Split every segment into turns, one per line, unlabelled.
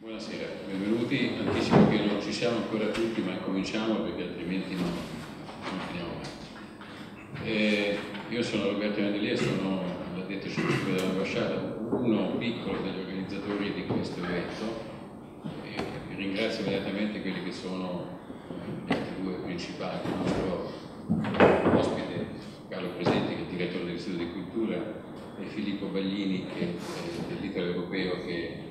Buonasera, benvenuti. Anticipo che non ci siamo ancora tutti, ma cominciamo perché altrimenti non, non finiamo mai. Eh, io sono Roberto Mandelia, sono l'addetto scientifico dell'ambasciata, uno piccolo degli organizzatori di questo evento. E ringrazio immediatamente quelli che sono gli altri due principali, il nostro ospite Carlo Presenti, che è il direttore dell'Istituto di Cultura, e Filippo Baglini, che è dell'Italo Europeo, che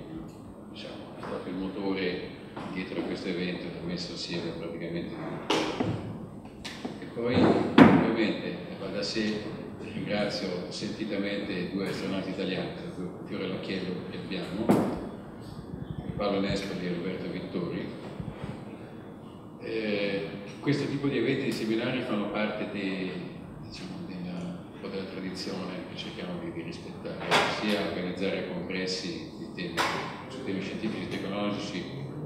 diciamo, è stato il motore dietro a questo evento che ha messo assieme praticamente tutto. E poi ovviamente va da sé, ringrazio sentitamente due astronauti italiani, Fiore Lacchiello che abbiamo, Paolo Nespoli e Roberto Vittori. Eh, questo tipo di eventi e seminari fanno parte di, diciamo, della, della, tradizione che cerchiamo di, di rispettare, sia organizzare congressi temi su temi scientifici tecnologici,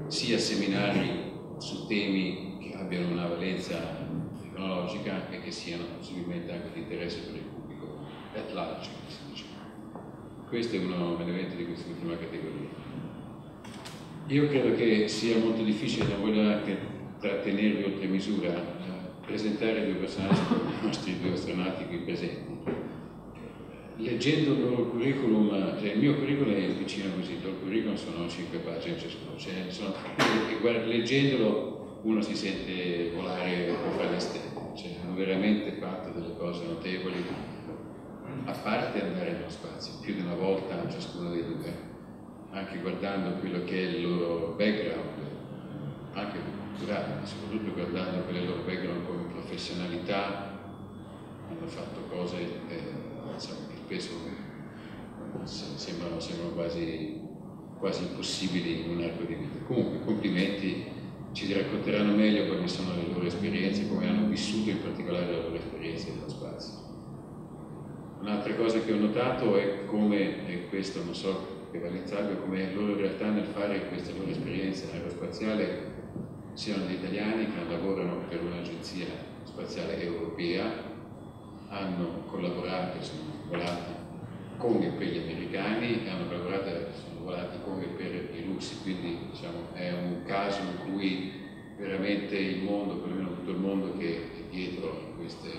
sia seminari su temi che abbiano una valenza tecnologica e che siano possibilmente anche di interesse per il pubblico at large. Questo è un evento di quest'ultima categoria. Io credo che sia molto difficile, non voglio anche trattenervi oltre misura, presentare due personaggi come i nostri due astronauti qui presenti leggendo il loro curriculum, cioè il mio curriculum è vicino così, il curriculum sono 5 pagine ciascuno, cioè, sono, e guarda, leggendolo uno si sente volare fra le stelle, cioè hanno veramente fatto delle cose notevoli, a parte andare nello spazio, più di una volta ciascuno dei due, anche guardando quello che è il loro background, anche culturale, ma soprattutto guardando quello che è il loro background come professionalità, hanno fatto cose eh, insomma, spesso sembrano, sembrano quasi, quasi, impossibili in un arco di vita. Comunque, complimenti, ci racconteranno meglio quali sono le loro esperienze, come hanno vissuto in particolare la loro esperienza nello spazio. Un'altra cosa che ho notato è come, e questo non so che valenza abbia, come loro in realtà nel fare questa loro esperienza aerospaziale siano degli italiani che lavorano per un'agenzia spaziale europea, hanno collaborato, sono volati con e per gli americani e hanno collaborato, sono volati con e per i russi, quindi diciamo, è un caso in cui veramente il mondo, perlomeno tutto il mondo che è dietro a queste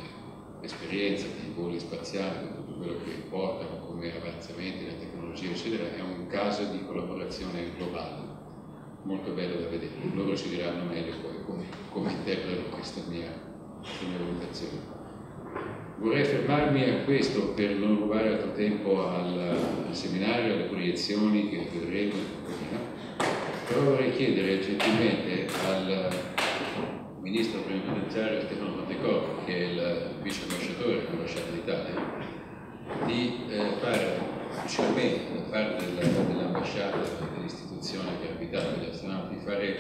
esperienze di voli spaziali, con tutto quello che portano come avanzamenti nella tecnologia, eccetera, è un caso di collaborazione globale, molto bello da vedere. Loro ci diranno meglio poi come, come interpretano questa mia, questa mia valutazione. Vorrei fermarmi a questo per non rubare altro tempo al, al seminario, alle proiezioni che vedremo, però vorrei chiedere gentilmente al ministro plenipotenziario Stefano Montecor, che è il vice ambasciatore dell'ambasciata d'Italia, di eh, fare ufficialmente da parte dell'ambasciata dell'istituzione che ha abitato gli astronauti, fare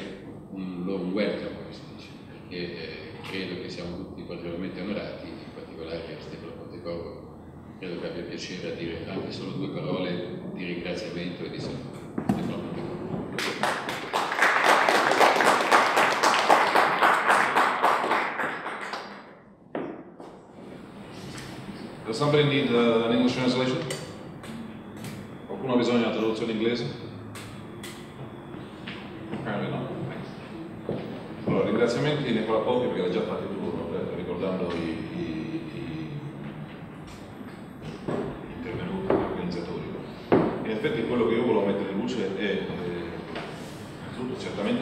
un loro welcome, come si dice, perché eh, credo che siamo tutti particolarmente onorati particolare a Stefano Pontecorvo, credo che abbia piacere a dire anche solo due parole di ringraziamento e di saluto.
Does somebody need uh, an English translation? Qualcuno ha bisogno di una traduzione inglese? Apparently no. Allora, ringraziamenti ne farò perché l'hai già fatti tu, Roberto, ricordando i, effetti quello che io volevo mettere in luce è eh,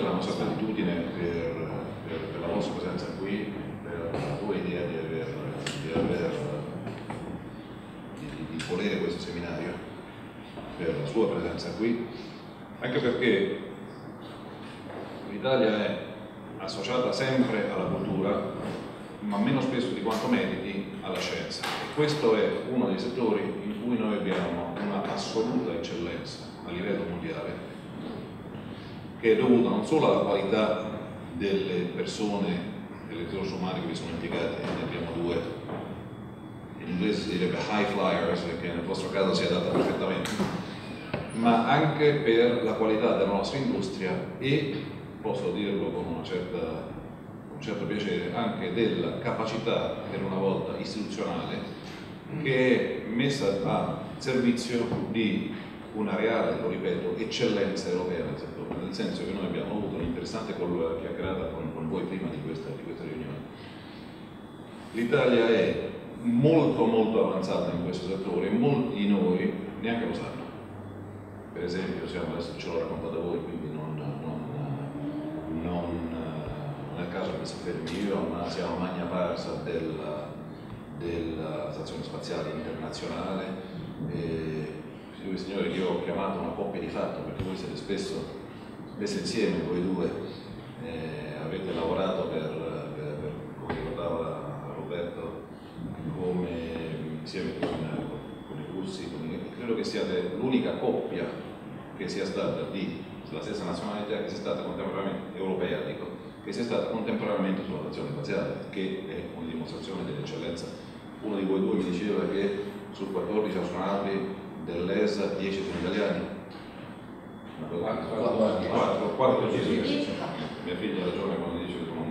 la nostra gratitudine per, per, per, la vostra presenza qui, per la tua idea di aver, di, aver, di, di volere questo seminario, per la sua presenza qui, anche perché l'Italia è associata sempre alla cultura, ma meno spesso di quanto meriti alla scienza. E questo è uno dei settori in cui noi abbiamo una assoluta eccellenza a livello mondiale, che è dovuta non solo alla qualità delle persone, delle risorse umane che vi sono impiegate, ne abbiamo due, in inglese si direbbe high flyers, che nel vostro caso si adatta perfettamente, ma anche per la qualità della nostra industria e, posso dirlo con certa certo piacere anche della capacità, per una volta istituzionale, che è messa a servizio di una reale, lo ripeto, eccellenza europea nel settore, nel senso che noi abbiamo avuto un'interessante chiacchierata con, con voi prima di questa, di questa riunione. L'Italia è molto molto avanzata in questo settore molti di noi neanche lo sanno. Per esempio, siamo, adesso ce l'ho raccontato voi, quindi non, non, non, non, è caso che si fermi io, ma siamo magna parsa della, della Stazione Spaziale Internazionale. E, signori e signori, io ho chiamato una coppia di fatto perché voi siete spesso, spesso insieme, voi due, eh, avete lavorato per, per, per, come ricordava Roberto, come insieme con, con i russi, con credo che siate l'unica coppia che sia stata di la stessa nazionalità che sia stata contemporaneamente europea, dico, che sia stata contemporaneamente sulla stazione spaziale, che è una dimostrazione dell'eccellenza. Uno di voi due mi diceva che su 14 astronauti dell'ESA 10 sono italiani. 4, 4 Mia figlia ha ragione quando dice che sono,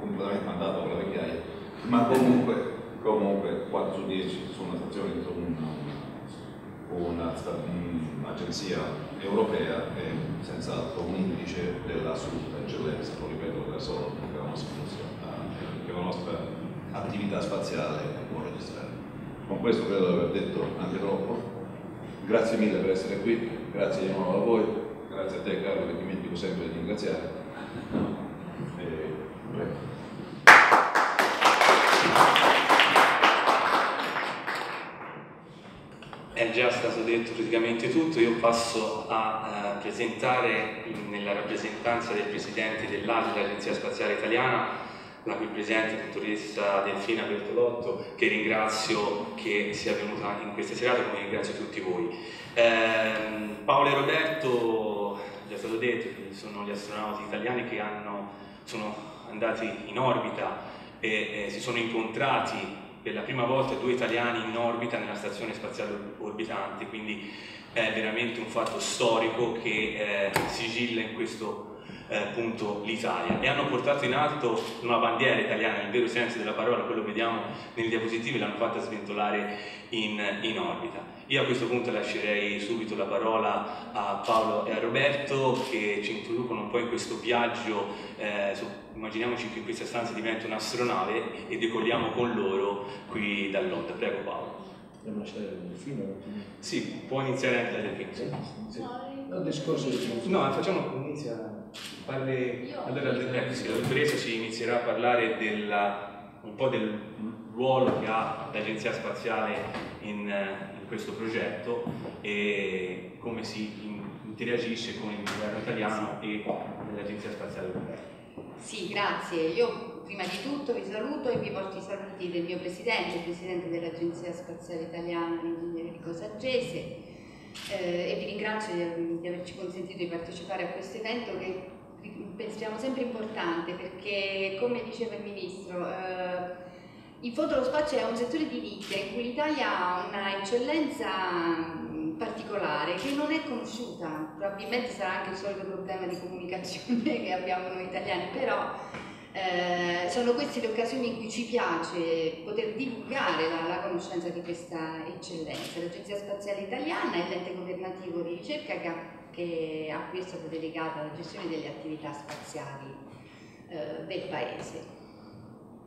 completamente andato con la vecchiaia, ma comunque, comunque 4 su 10 sono una stazione che sono un'agenzia europea e senz'altro un indice dell'assoluta eccellenza, lo ripeto da solo che la nostra funzione, che la nostra attività spaziale può registrare. Con questo credo di aver detto anche troppo. Grazie mille per essere qui, grazie di nuovo a voi, grazie a te Carlo che dimentico sempre di ringraziare. E,
È già stato detto praticamente tutto, io passo a uh, presentare nella rappresentanza del Presidente dell'ASI, l'Agenzia Spaziale Italiana, la cui Presidente, dottoressa Delfina Bertolotto, che ringrazio che sia venuta in questa serata, come ringrazio tutti voi. Eh, Paolo e Roberto, già stato detto, sono gli astronauti italiani che hanno, sono andati in orbita e eh, si sono incontrati per la prima volta due italiani in orbita nella stazione spaziale orbitante, quindi è veramente un fatto storico che eh, sigilla in questo eh, appunto l'Italia e hanno portato in alto una bandiera italiana nel vero senso della parola, quello vediamo nelle diapositive, l'hanno fatta sventolare in, in, orbita. Io a questo punto lascerei subito la parola a Paolo e a Roberto che ci introducono un po' in questo viaggio, eh, su, immaginiamoci che questa stanza diventa un'astronave e decolliamo con loro qui dall'onda. Prego Paolo.
Dobbiamo lasciare il fino?
Sì, può iniziare anche dal film. Sì.
Sì. No, discorso di
No, facciamo inizia parli, allora dottoressa ci inizierà a parlare della, un po' del ruolo che ha l'Agenzia Spaziale in, in, questo progetto e come si interagisce con il governo italiano e l'Agenzia Spaziale Europea.
Sì, grazie. Io prima di tutto vi saluto e vi porto i saluti del mio presidente, il presidente dell'Agenzia Spaziale Italiana, l'ingegnere Enrico Saggese, eh, e vi ringrazio di, di, averci consentito di partecipare a questo evento che pensiamo sempre importante perché come diceva il Ministro eh, in fondo lo spazio è un settore di nicchia in cui l'Italia ha una eccellenza particolare che non è conosciuta, probabilmente sarà anche il solito problema di comunicazione che abbiamo noi italiani, però eh, sono queste le occasioni in cui ci piace poter divulgare la, la conoscenza di questa eccellenza. L'Agenzia Spaziale Italiana è l'ente governativo di ricerca che, che a cui è stata dedicata la gestione delle attività spaziali eh, del Paese.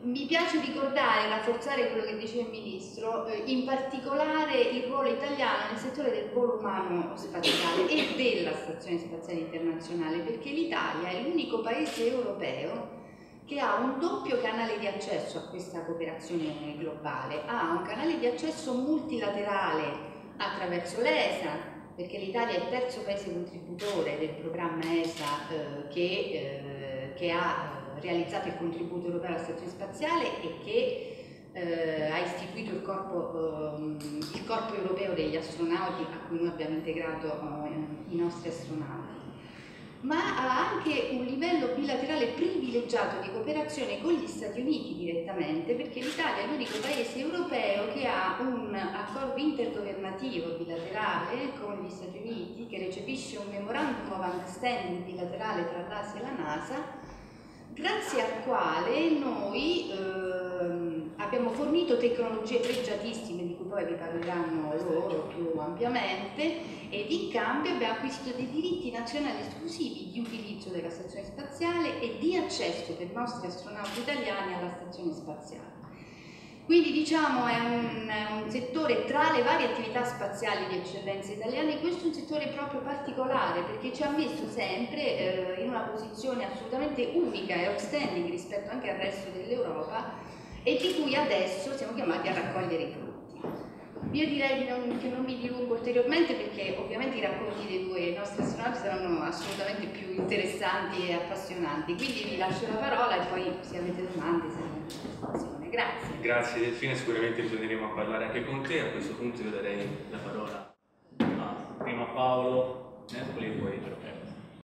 Mi piace ricordare e rafforzare quello che diceva il Ministro, eh, in particolare il ruolo italiano nel settore del volo umano spaziale e della Stazione Spaziale Internazionale, perché l'Italia è l'unico paese europeo che ha un doppio canale di accesso a questa cooperazione globale, ha un canale di accesso multilaterale attraverso l'ESA, perché l'Italia è il terzo paese contributore del programma ESA eh, che, eh, che ha realizzato il contributo europeo alla stazione spaziale e che eh, ha istituito il corpo, eh, il corpo, europeo degli astronauti a cui noi abbiamo integrato eh, i nostri astronauti ma ha anche un livello bilaterale privilegiato di cooperazione con gli Stati Uniti direttamente, perché l'Italia è l'unico paese europeo che ha un accordo intergovernativo bilaterale con gli Stati Uniti, che recepisce un memorandum of understanding bilaterale tra l'Asia e la NASA, grazie al quale noi, ehm, abbiamo fornito tecnologie pregiatissime di cui poi vi parleranno loro più ampiamente ed in cambio abbiamo acquisito dei diritti nazionali esclusivi di utilizzo della stazione spaziale e di accesso per i nostri astronauti italiani alla stazione spaziale. Quindi diciamo è un, un, settore tra le varie attività spaziali di eccellenza italiane, questo è un settore proprio particolare perché ci ha messo sempre eh, in una posizione assolutamente unica e outstanding rispetto anche al resto dell'Europa e di cui adesso siamo chiamati a raccogliere i frutti. Io direi non, che non mi dilungo ulteriormente perché ovviamente i racconti dei due nostri astronauti saranno assolutamente più interessanti e appassionanti, quindi vi lascio la parola e poi se avete domande saremo a disposizione. Grazie.
Grazie Delfina, sicuramente torneremo a parlare anche con te, a questo punto io darei la parola a prima Paolo Nespoli e poi Giorgio.